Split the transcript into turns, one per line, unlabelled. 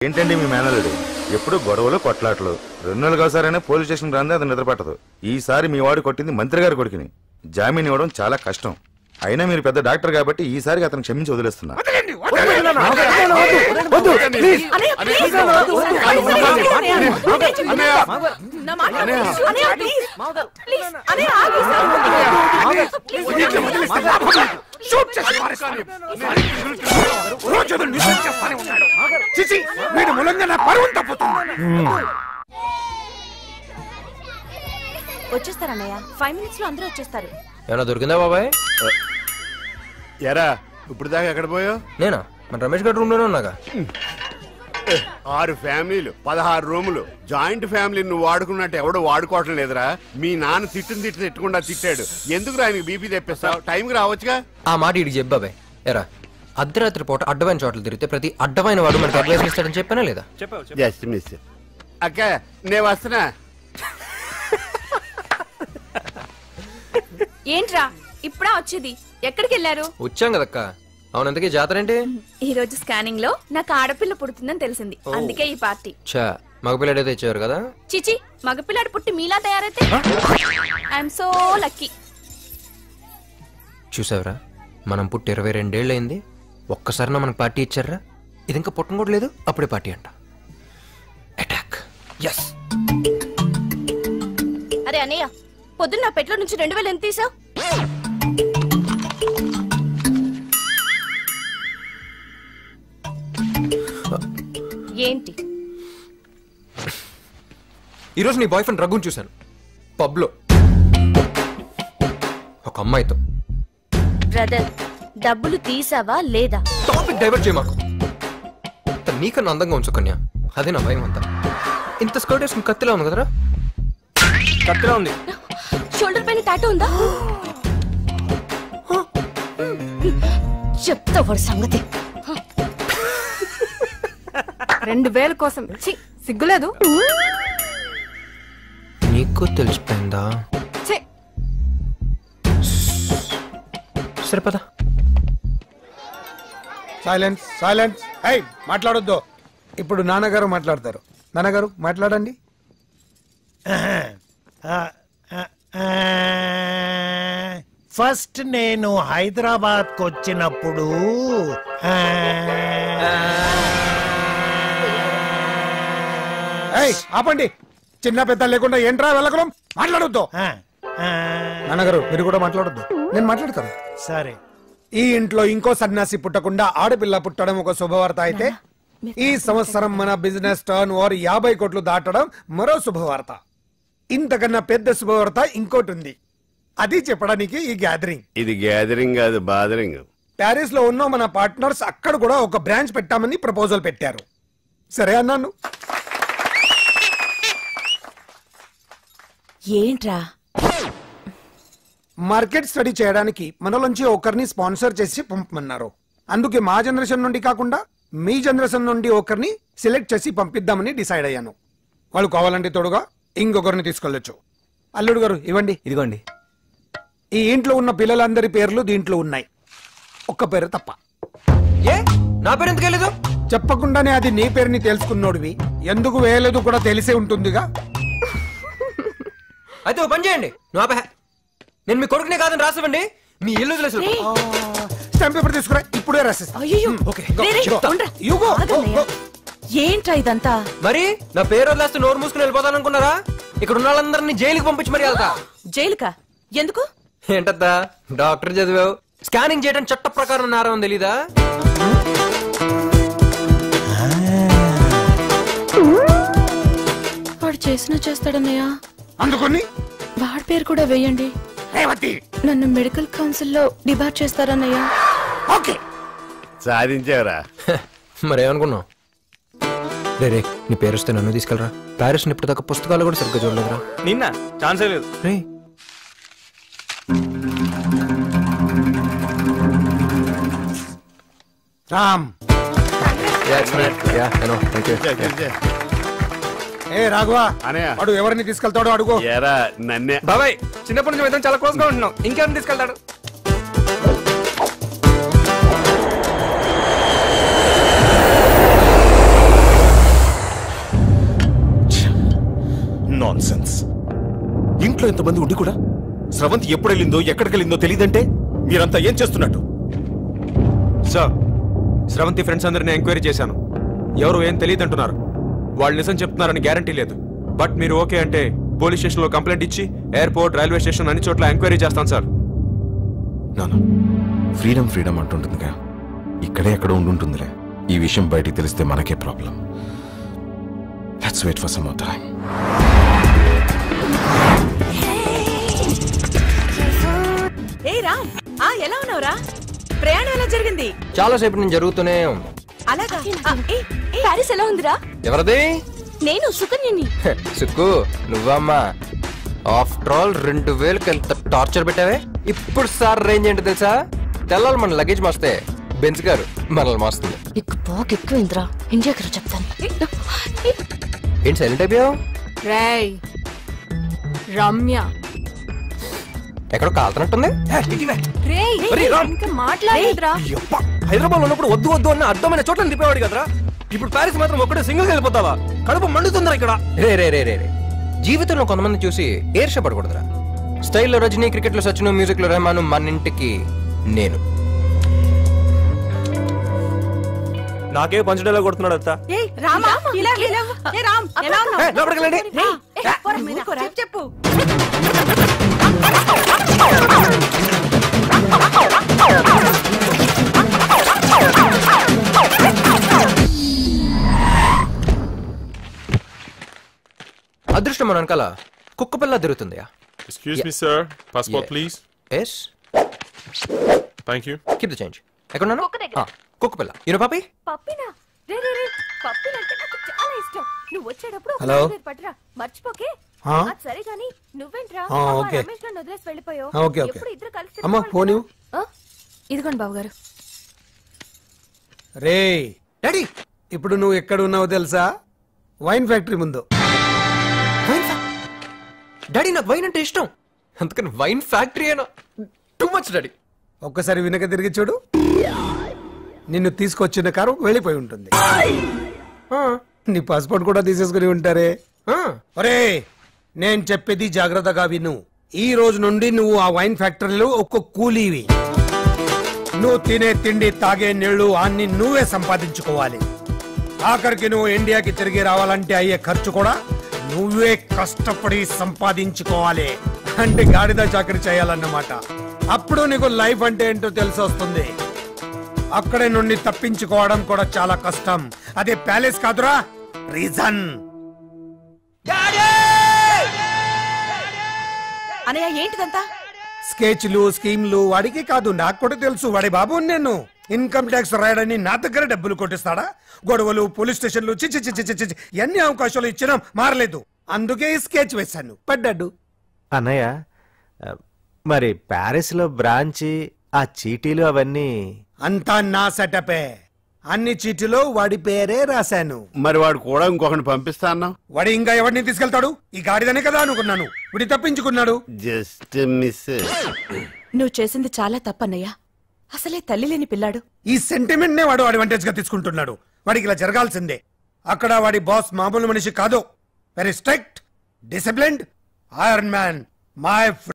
ఏంటండి మీ మేనలుడు ఎప్పుడు గొడవలు కొట్లాటలు రెండు నెలలు కాసారైనా పోలీస్ స్టేషన్ రాందే అది నిద్రపట్టదు ఈసారి మీ వాడు కొట్టింది మంత్రి గారి కొడుకుని జామీన్ ఇవ్వడం చాలా కష్టం అయినా మీరు పెద్ద డాక్టర్ కాబట్టి ఈసారి అతను క్షమించి వదిలేస్తున్నా
వీడి మూలంగా నా పరువు తప్పుతుంది.
వచ్చేస్తారన్నయ్య. ఫైవ్ మినిట్స్లో అందరూ వచ్చేస్తారు.
ఏమన్నా దొరికిందా బాబాయ్?
ఎరా ఇప్పుడు దాకా ఎక్కడ పోయావు?
నేనా? మన రమేష్ గారి రూమ్లోనే ఉన్నాగా.
ఆరు ఫ్యామిలీలు పదహారు రూములు. జాయింట్ ఫ్యామిలీ నువ్వు వాడుకున్నట్టు ఎవడు వాడుకోవటం లేదురా. మీ నాన్న తిట్టుని తిట్టు తిట్టకుండా తిట్టాడు. ఎందుకు ఆయనకి బీపీ తెప్పిస్తావు? టైంకి రావచ్చుగా?
ఆ మాట ఇడికి చెప్పు బాబాయ్ ఎరా అర్ధరాత్రి పూట అడ్డమైన చోట్ల తిరిగితే ప్రతి అడ్డమైన వాడు మనకి అడ్వైస్ ఇస్తాడని చెప్పానా లేదా?
జస్ట్ మిస్ అక్క నేను వస్తున్నా.
ఏంట్రా? ఇప్పుడా వచ్చేది? ఎక్కడికి వెళ్ళారు
వచ్చాం కదక్క. అవునంతకీ జాతర ఏంటి
ఈ రోజు స్కానింగ్లో నాకు ఆడపిల్ల పుడుతుందని తెలిసింది. అందుకే ఈ పార్టీ.
చా మగపిల్లడైతే ఇచ్చేవారు కదా?
చిచి మగపిల్లాడు పుట్టి మీలా తయారైతే ఐఎమ్ సో లక్కీ
చూసావరా మనం పుట్టి ఇరవై రెండేళ్ళయింది. ఒక్కసారినా మనకు పార్టీ ఇచ్చారా? ఇది ఇంకా పుట్టం కూడా లేదు అప్పుడే పార్టీ అంట. అటాక్ ఎస్
అరే అన్నయ్య పొద్దున్న పెట్లో నుంచి రెండు వేలు ఎంత తీసావు? ఏంటి?
ఈరోజు నీ బాయ్ ఫ్రెండ్ రఘుని చూశాను. పబ్లో. ఒక అమ్మాయితో.
బ్రదర్ డబ్బులు తీసావా లేదా?
టాపిక్ డైవర్ట్ చేయ మాకు. తను నీకన్నా అందంగా ఉంచు కన్యా. అదే నా భయం అంతా. ఇంత స్కర్ట్ వేసుకుని కత్తిలా ఉంది కదరా? కత్తిలా ఉంది.
షోల్డర్ పైన టాటూ ఉందా? చెప్తా వాడి సంగతి.
రెండు వేల కోసం. ఛీ, సిగ్గులేదు.
నీకు తెలిసిపోయిందా?
ఛీ,
సరే పద.
సైలెన్స్ సైలెన్స్ హై మాట్లాడొద్దు. ఇప్పుడు నాన్నగారు మాట్లాడతారు. నాన్నగారు మాట్లాడండి.
ఫస్ట్ నేను హైదరాబాద్కు వచ్చినప్పుడు ఆ,
ఏయ్ ఆపండి. చిన్న పెద్ద లేకుండా ఏంట్రా వెళ్ళకడం మాట్లాడొద్దు.
ఆ, ఆ,
నాన్నగారు మీరు కూడా మాట్లాడొద్దు. నేను మాట్లాడతాను.
సరే.
ఈ ఇంట్లో ఇంకో సన్యాసి పుట్టకుండా ఆడపిల్ల పుట్టడం ఒక శుభవార్త అయితే ఈ సంవత్సరం మన బిజినెస్ టర్న్ ఓవర్ యాభై కోట్లు దాటడం మరో శుభవార్త. ఇంతకన్నా పెద్ద శుభవార్త ఇంకోటి ఉంది అది చెప్పడానికి ఈ గ్యాదరింగ్
ఇది గ్యాదరింగ్ కాదు బాదరింగ్.
ప్యారిస్లో ఉన్న మన పార్ట్నర్స్ అక్కడ కూడా ఒక బ్రాంచ్ పెట్టామని ప్రపోజల్ పెట్టారు. సరే అన్నాను.
ఏంట్రా?
మార్కెట్ స్టడీ చేయడానికి మనలోంచి ఒకరిని స్పాన్సర్ చేసి పంపమన్నారు. అందుకే మా జనరేషన్ నుండి కాకుండా మీ జనరేషన్ నుండి ఒకరిని సెలెక్ట్ చేసి పంపిద్దామని డిసైడ్ అయ్యాను. వాళ్ళు కావాలంటే తోడుగా ఇంకొకరిని తీసుకెళ్ళొచ్చు. అల్లుడు గారు ఇవ్వండి.
ఇదిగోండి.
ఈ ఇంట్లో ఉన్న పిల్లలందరి పేర్లు దీంట్లో ఉన్నాయి. ఒక్క పేరు తప్ప.
ఏ? నా పేరు ఎందుకు
చెప్పకుండానే అది నీ పేరుని తెలుసుకున్నోడివి. ఎందుకు వేయలేదు కూడా తెలిసే ఉంటుందిగా.
అయితే ఓ పని చేయండి. నువ్వు ఆపే. నేను మీ కొడుకునే కాదని రాసివ్వండి. మీ ఇల్లు తెలుసు
స్టాంప్ పేపర్ తీసుకురా. ఇప్పుడే రాసిస్తా.
అయ్యో.
ఓకే
ఏంట్రా ఇదంతా?
మరి నా పేరు వదిలేస్తే నోరు మూసుకుని వెళ్ళిపోతాను అనుకున్నారా ఇక్కడ ఉన్న వాళ్ళందరినీ జైలుకి పంపించి మరి వెళ్తా.
జైలుకా? ఎందుకు?
ఏంటద్దా డాక్టర్ చదివావు. స్కానింగ్ చేయడం చట్ట ప్రకారం నేరం తెలీదా?
వాడు చేసినా చేస్తాడన్నయ్య.
అందుకొని?
వాడి పేరు కూడా వేయండి.
రేవతి!
నన్ను మెడికల్ కౌన్సిల్లో డిబార్ చేస్తారన్నయ్య.
ఓకే.
సాధించావురా.
మరేమనుకున్నావు? రే రే నీ పేరు వస్తే నన్ను తీసుకెళ్ళరా. ప్యారిస్ ఇప్పుడు దాకా పుస్తకాలు కూడా సరిగ్గా చూడలేదురా.
నిన్న? ఛాన్సే లేదు.
రే.
Ram.
Yeah I know thank you
చే, చే, చే.
ఏ రాఘవా
అనే
వాడు ఎవరిని తీసుకెళ్తాడు అడుగు.
ఏరా నన్నే.
బాబాయ్ చిన్నప్పటి నుంచి ఇద్దరం చాలా క్లోజ్గా ఉంటున్నాం. ఇంకెవరిని తీసుకెళ్తాడు?
నాన్ సెన్స్ ఇంట్లో ఇంతమంది ఉండి కూడా స్రవంతి ఎప్పుడు వెళ్ళిందో ఎక్కడికి వెళ్ళిందో తెలియదంటే మీరంతా ఏం చేస్తున్నట్టు?
సార్ స్రవంతి ఫ్రెండ్స్ అందరిని ఎంక్వైరీ చేశాను. ఎవరు ఏం తెలియదంటున్నారు. వాళ్ళు నిజం చెప్తున్నారని గ్యారంటీ లేదు. బట్ మీరు ఓకే అంటే పోలీస్ స్టేషన్లో కంప్లైంట్ ఇచ్చి ఎయిర్పోర్ట్ రైల్వే స్టేషన్ అన్ని చోట్ల ఎంక్వైరీ చేస్తాను సార్.
నాన్న ఫ్రీడమ్ ఫ్రీడమ్ అంటుంటుందిగా. ఇక్కడే ఎక్కడ ఉండుంటుందిలే. ఈ విషయం బయటికి తెలిస్తే మనకే problem. Let's wait for some time
ఏ రామ్ ఆ ఎలా ఉన్నావురా? ప్రయాణం ఎలా జరిగింది?
చాలా సేపు నేను జరుగుతూనే ఉంది
అలాగా?
ప్యారిస్ ఎలా ఉందిరా?
ఎవరది?
నేను సుకన్యని.
సుక్కు నువ్వమ్మా. ఆఫ్టర్ ఆల్ రెండు వేలకి ఎంత టార్చర్ పెట్టావే? ఇప్పుడు సార్ రేంజ్ ఏంటో తెలుసా? తెల్లాలి మన లగేజ్ మోస్తే. బెంచ్ గారు మనల్ని మోస్తుంది.
నీకు బాగా ఎక్కువైందిరా? ఇండియాకి రా చెప్తాను.
ఏంటి సైలెంట్ అయిపోయావు?
రేయ్ రమ్య.
ఎక్కడో కాలుతున్నట్టుంది
రేయ్. ఇంకా మాట్లాడేదిరా
హైదరాబాద్లో ఉన్నప్పుడు వద్దు వద్దు అన్న అర్థమైన చోట్ల తిప్పేవాడు కదరా. ఇప్పుడు ప్యారిస్ మాత్రం ఒక్కడే సింగిల్ వెళ్ళిపోతావా కడుపు మండుతుందా ఇక్కడ
రే రే రే రే జీవితంలో కొంతమంది చూసి ఏర్ష పడకూడదురా స్టైల్లో రజనీ క్రికెట్లో సచిన్ మ్యూజిక్లో రెహమాను మన ఇంటికి నేను
నాకే పంచడేలా కొడుతున్నాడు అత్త
ఏ
మన వెనకాల కుక్క పిల్ల తిరుగుతుంది
excuse me sir passport please
yes
thank you
keep the change ఎక్కడ
కుక్క
పిల్ల యూనో పాపి?
పప్పినా? రే రే రే. పప్పినంటే నాకు చాలా ఇష్టం. నువ్వు వచ్చేటప్పుడు
హలో?
ఐదు పట్టురా. మర్చిపోకే? సరే గాని నువ్వేంట్రా. రమేష్ నన్ను వదిలేసి వెళ్ళిపోయావు. ఎప్పుడు ఇద్దరు కలిసి
అమ్మా, ఫోన్?
ఇదిగోండి బాబు గారు
రే డాడీ ఇప్పుడు నువ్వు ఎక్కడ ఉన్నావో తెలుసా? వైన్ ఫ్యాక్టరీ ముందు.
డాడీ నాకు వైన్ అంటే ఇష్టం. అందుకని వైన్ ఫ్యాక్టరీ అయినా టూ మచ్ డాడీ
ఒక్కసారి వెనక తిరిగి చూడు. నిన్ను తీసుకొచ్చిన కారు వెళ్ళిపోయి ఉంటుంది. నీ పాస్పోర్ట్ కూడా తీసేసుకుని ఉంటారే. ఒరే నేను చెప్పేది జాగ్రత్తగా విను. ఈ రోజు నుండి నువ్వు ఆ వైన్ ఫ్యాక్టరీలో ఒక్క కూలీవి నువ్వు తినే తిండి తాగే నీళ్ళు అన్ని నువ్వే సంపాదించుకోవాలి. ఆఖరికి నువ్వు ఇండియాకి తిరిగి రావాలంటే అయ్యే ఖర్చు కూడా నువ్వే కష్టపడి సంపాదించుకోవాలి. అంటే గాడిద చాకరీ చేయాలన్నమాట. అప్పుడు నీకు లైఫ్ అంటే ఏంటో తెలిసి వస్తుంది. అక్కడే నుండి తప్పించుకోవడం కూడా చాలా కష్టం. అదే ప్యాలెస్ కాదురా రీజన్.
అనయ్య ఏంటిదంతా?
స్కెచ్లు స్కీమ్లు వాడికి కాదు నాకు కూడా తెలుసు వాడి బాబు నేను. ఇన్కమ్ ట్యాక్స్ రాయడని నా దగ్గర డబ్బులు కొట్టిస్తాడా? గొడవలు పోలీస్ స్టేషన్లు చిచి చిచి చిచి ఎన్ని అవకాశాలు ఇచ్చినా మారలేదు. అందుకే ఈ స్కెచ్ వేశాను. పడ్డాడు.
అన్నయ్య మరి ప్యారిస్లో బ్రాంచి ఆ చీటీలు అవన్నీ?
అంతా నా సెటపే. అన్ని చీటిలో వాడి పేరే రాశాను.
మరి వాడు కూడా ఇంకొకటి పంపిస్తా అన్నావు
వాడు ఇంకా ఎవరిని తీసుకెళ్తాడు? ఈ గాడిదనే కదా అనుకున్నాను. వీడి తప్పించుకున్నాడు.
Just miss.
నువ్వు చేసింది చాలా తప్పన్నయ్య. అసలే తల్లి లేని పిల్లాడు.
ఈ సెంటిమెంట్ నే వాడు అడ్వాంటేజ్గా తీసుకుంటున్నాడు. వాడికి ఇలా జరగాల్సిందే. అక్కడ వాడి బాస్ మామూలు మనిషి కాదు. Very strict disciplined iron man my